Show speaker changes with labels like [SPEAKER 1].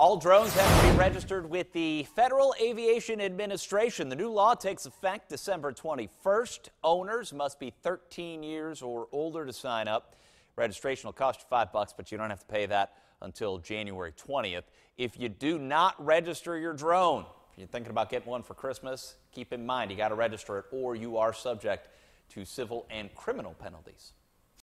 [SPEAKER 1] All drones have to be registered with the Federal Aviation Administration. The new law takes effect December 21st. Owners must be 13 years or older to sign up. Registration will cost you five bucks, but you don't have to pay that until January 20th. If you do not register your drone, if you're thinking about getting one for Christmas, keep in mind you got to register it or you are subject to civil and criminal penalties.